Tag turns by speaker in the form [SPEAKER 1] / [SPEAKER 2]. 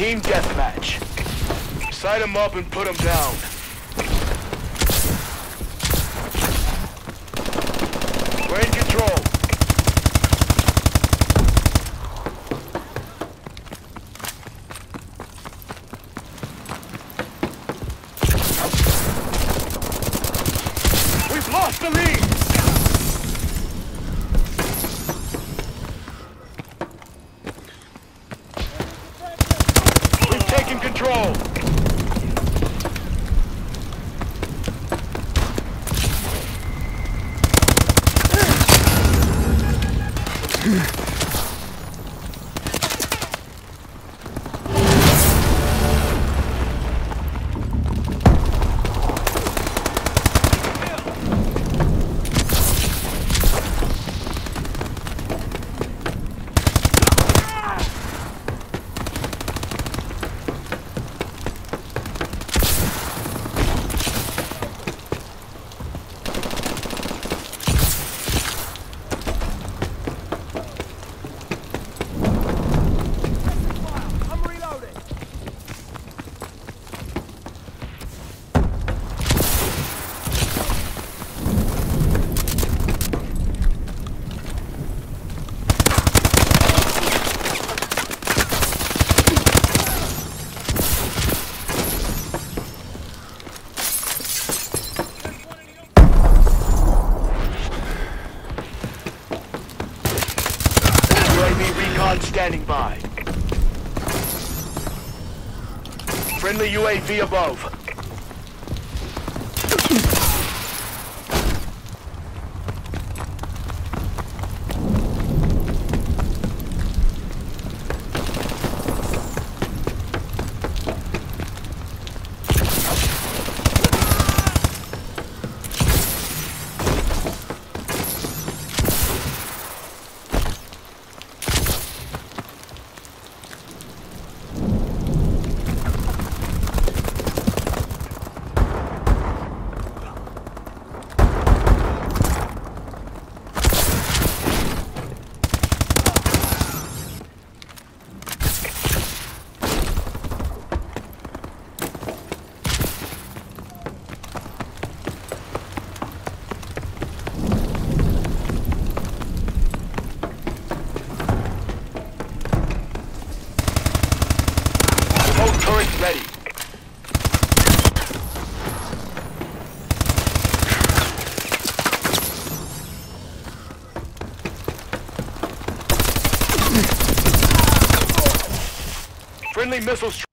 [SPEAKER 1] Team deathmatch. Sight them up and put them down. We're in control. We've lost the lead!
[SPEAKER 2] Ugh.
[SPEAKER 1] UAV recon standing by. Friendly UAV above. Friendly missiles